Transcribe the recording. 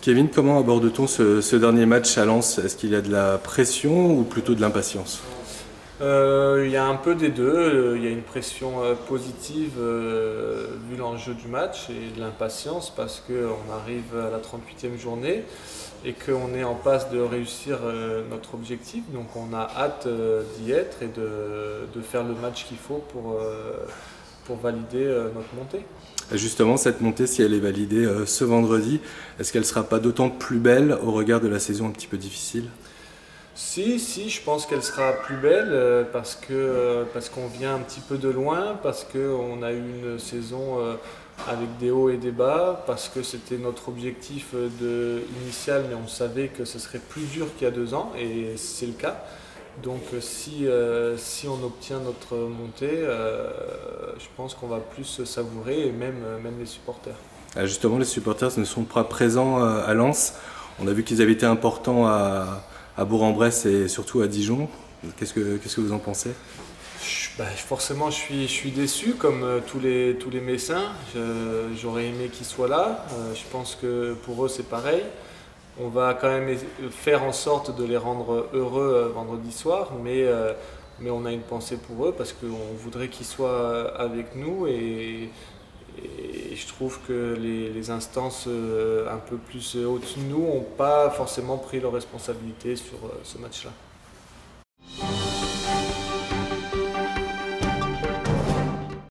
Kevin, comment aborde-t-on ce, dernier match à Lens? Est-ce qu'il y a de la pression ou plutôt de l'impatience? Euh, Il y a un peu des deux. Il y a une pression euh, positive euh, vu l'enjeu du match et de l'impatience parce qu'on arrive à la 38e journée et qu'on est en passe de réussir notre objectif. Donc on a hâte d'y être et de, faire le match qu'il faut pour, pour valider notre montée. Justement, cette montée, si elle est validée euh, ce vendredi, est-ce qu'elle ne sera pas d'autant plus belle au regard de la saison un petit peu difficile? Si, si, je pense qu'elle sera plus belle euh, parce que euh, parce qu'on vient un petit peu de loin, parce qu'on a eu une saison avec des hauts et des bas, parce que c'était notre objectif de, initial, mais on savait que ce serait plus dur qu'il y a deux ans, et c'est le cas. Donc si, si on obtient notre montée, je pense qu'on va plus savourer, et même, même les supporters. Ah, justement, les supporters ne sont pas présents euh, à Lens. On a vu qu'ils avaient été importants à, Bourg-en-Bresse et surtout à Dijon. Qu'est-ce que, qu'est-ce que vous en pensez? Bah, forcément, je suis, je suis déçu, comme euh, tous les, tous les Messins. j'aurais aimé qu'ils soient là. Euh, je pense que pour eux, c'est pareil. On va quand même faire en sorte de les rendre heureux vendredi soir, mais mais on a une pensée pour eux parce qu'on voudrait qu'ils soient avec nous et, je trouve que les, instances euh, un peu plus au-dessus de nous n'ont pas forcément pris leurs responsabilités sur euh, ce match-là.